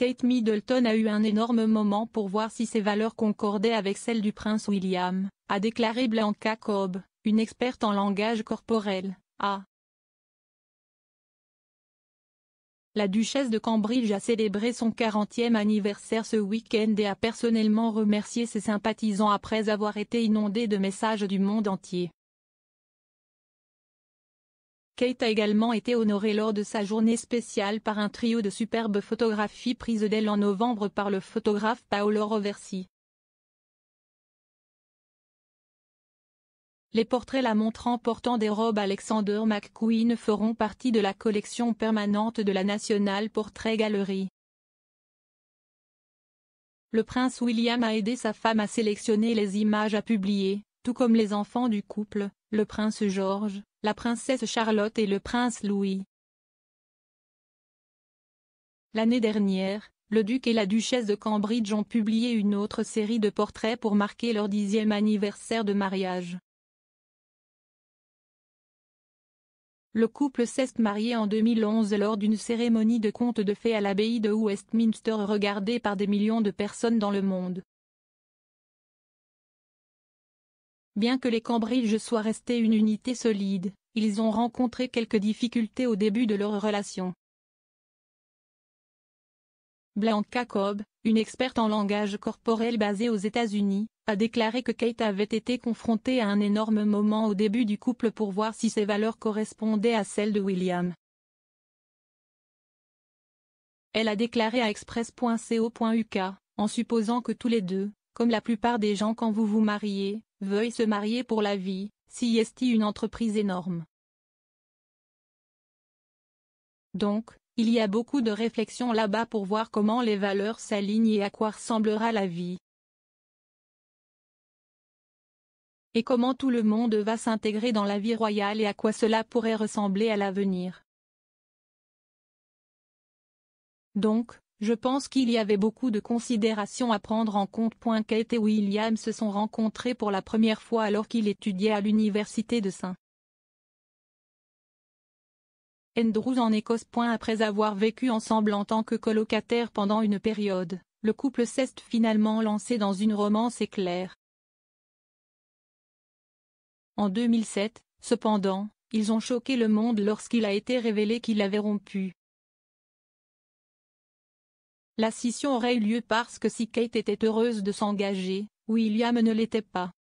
Kate Middleton a eu un énorme moment pour voir si ses valeurs concordaient avec celles du prince William, a déclaré Blanca Cobb, une experte en langage corporel, La duchesse de Cambridge a célébré son 40e anniversaire ce week-end et a personnellement remercié ses sympathisants après avoir été inondée de messages du monde entier. Kate a également été honorée lors de sa journée spéciale par un trio de superbes photographies prises d'elle en novembre par le photographe Paolo Roversi. Les portraits la montrant portant des robes Alexander McQueen feront partie de la collection permanente de la National Portrait Gallery. Le prince William a aidé sa femme à sélectionner les images à publier, tout comme les enfants du couple, le prince George, la princesse Charlotte et le prince Louis. L'année dernière, le duc et la duchesse de Cambridge ont publié une autre série de portraits pour marquer leur dixième anniversaire de mariage. Le couple s'est marié en 2011 lors d'une cérémonie de conte de fées à l'abbaye de Westminster regardée par des millions de personnes dans le monde. Bien que les Cambridge soient restés une unité solide, ils ont rencontré quelques difficultés au début de leur relation. Blanca Cobb, une experte en langage corporel basée aux États-Unis, a déclaré que Kate avait été confrontée à un énorme moment au début du couple pour voir si ses valeurs correspondaient à celles de William. Elle a déclaré à express.co.uk, en supposant que tous les deux, comme la plupart des gens quand vous vous mariez, veuillent se marier pour la vie, si est une entreprise énorme. Donc, il y a beaucoup de réflexions là-bas pour voir comment les valeurs s'alignent et à quoi ressemblera la vie. Et comment tout le monde va s'intégrer dans la vie royale et à quoi cela pourrait ressembler à l'avenir. Donc, je pense qu'il y avait beaucoup de considérations à prendre en compte. Kate et William se sont rencontrés pour la première fois alors qu'il étudiait à l'université de St. Andrews en Écosse. Après avoir vécu ensemble en tant que colocataire pendant une période, le couple s'est finalement lancé dans une romance éclair. En 2007, cependant, ils ont choqué le monde lorsqu'il a été révélé qu'il avait rompu. La scission aurait eu lieu parce que si Kate était heureuse de s'engager, William ne l'était pas.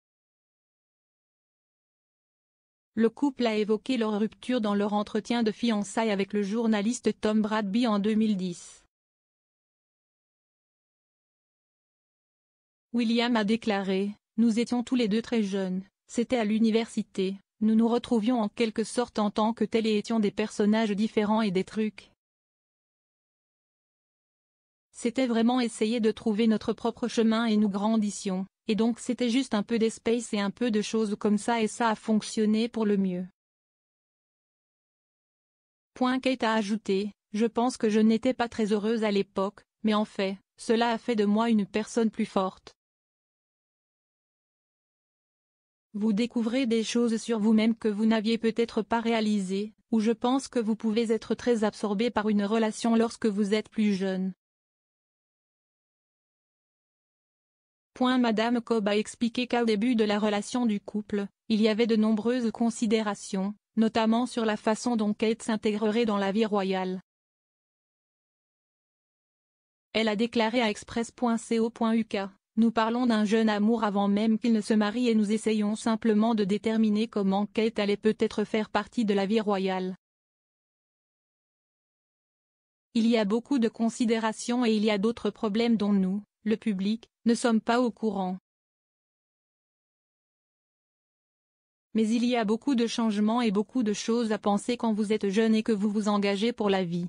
Le couple a évoqué leur rupture dans leur entretien de fiançailles avec le journaliste Tom Bradby en 2010. William a déclaré, Nous étions tous les deux très jeunes, c'était à l'université, nous nous retrouvions en quelque sorte en tant que tels et étions des personnages différents et des trucs. C'était vraiment essayer de trouver notre propre chemin et nous grandissions, et donc c'était juste un peu d'espace et un peu de choses comme ça et ça a fonctionné pour le mieux. Point Kate a ajouté, je pense que je n'étais pas très heureuse à l'époque, mais en fait, cela a fait de moi une personne plus forte. Vous découvrez des choses sur vous-même que vous n'aviez peut-être pas réalisées, ou je pense que vous pouvez être très absorbé par une relation lorsque vous êtes plus jeune. Madame Cobb a expliqué qu'au début de la relation du couple, il y avait de nombreuses considérations, notamment sur la façon dont Kate s'intégrerait dans la vie royale. Elle a déclaré à express.co.uk nous parlons d'un jeune amour avant même qu'il ne se marie et nous essayons simplement de déterminer comment Kate allait peut-être faire partie de la vie royale. Il y a beaucoup de considérations et il y a d'autres problèmes dont nous, le public, ne sommes pas au courant. Mais il y a beaucoup de changements et beaucoup de choses à penser quand vous êtes jeune et que vous vous engagez pour la vie.